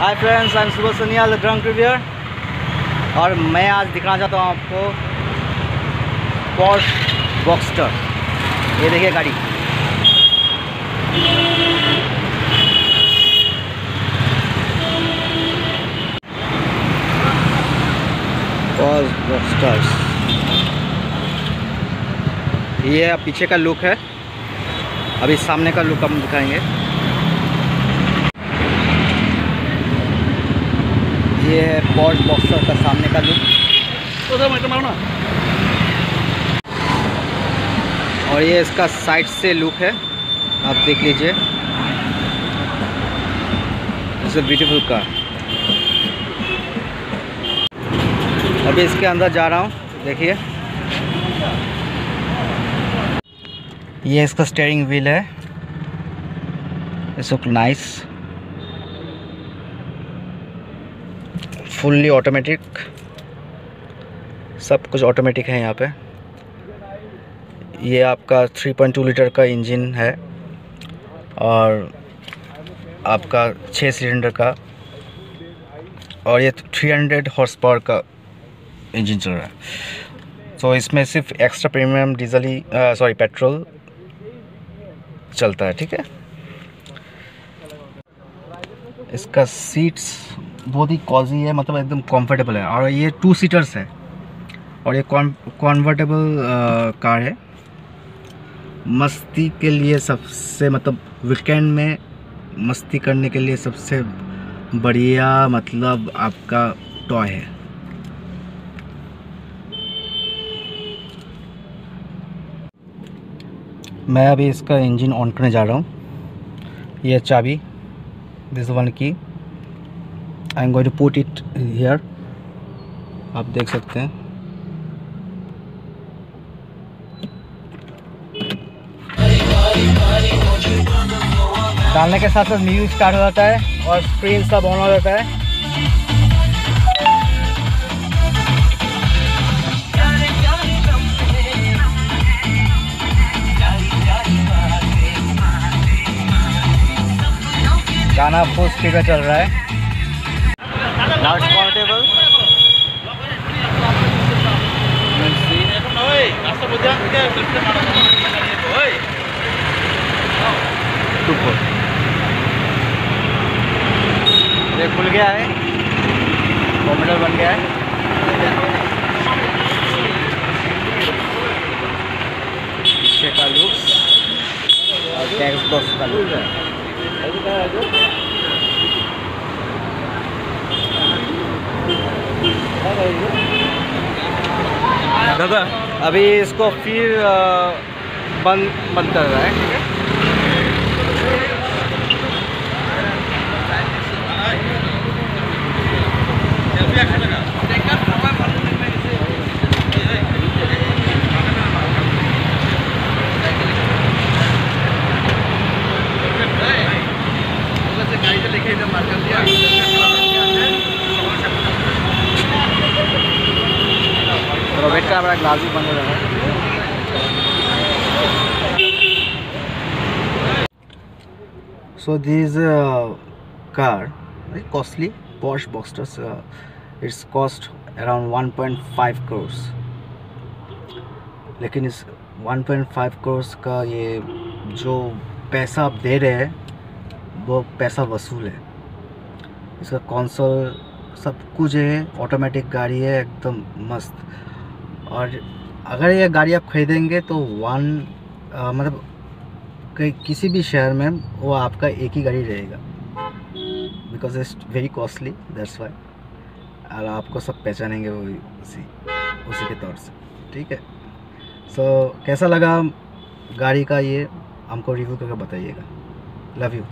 Hi friends I am सुबह Sanyal drunk रिवियर और मैं आज दिखाना चाहता हूँ आपको पॉश बॉक्सटर ये देखिए गाड़ी। पॉश बॉक्सटर्स ये पीछे का लुक है। अभी सामने का लुक हम दिखाएँगे। ये है पॉश बॉक्सर का सामने का लुक और ये इसका साइड से लुक है। आप देख लीजिए। इट्स अ ब्यूटीफुल कार अभी इसके अंदर जा रहा हूँ। देखिए। ये इसका स्टेयरिंग व्हील है। It's look nice fully automatic. सब कुछ ऑटोमेटिक है यहाँ पे। ये आपका 3.2 लीटर का इंजन है और आपका छः सिलेंडर का। और ये 300 हॉर्स पावर का इंजन चल रहा है। तो इसमें सिर्फ़ एक्स्ट्रा प्रीमियम डीजल ही सॉरी पेट्रोल चलता है, ठीक है? इसका सीट्स बहुत ही कॉजी है मतलब एकदम कंफर्टेबल है। और ये टू सीटर्स है। और ये कॉन्वर्टेबल कार है। मस्ती के लिए सबसे मतलब वीकेंड में मस्ती करने के लिए सबसे बढ़िया मतलब आपका टॉय है। मैं अभी इसका इंजन ऑन करने जा रहा हूँ। ये चाबी दिस वन की। I am going to put it here आप देख सकते हैं। डालने के साथ साथ म्यूज़िक स्टार्ट हो जाता है और स्क्रीन सब ऑन हो जाता है। गाना फुल स्पीड में चल रहा है। गया है। कॉम्पिटर बन गया है। दादा, अभी इसको फिर बंद बंद कर रहा है? का बड़ा ग्लास भी हो रहा है So this uh, car, very costly, Porsche Boxster. Uh, it's cost around 1.5 crores. लेकिन इस 1.5 crores का ये जो पैसा आप दे रहे हैं वो पैसा वसूल है इसका कंसोल सब कुछ है ऑटोमेटिक गाड़ी है एकदम मस्त और अगर ये गाड़ी आप खरीदेंगे तो वन आ, मतलब कहीं किसी भी शहर में वो आपका एक ही गाड़ी रहेगा। Because it's very costly that's why और आपको सब पहचानेंगे वो उसी उसी के तौर से। ठीक है? सो so, कैसा लगा गाड़ी का ये? हमको रिव्यू करके बताइएगा। Love you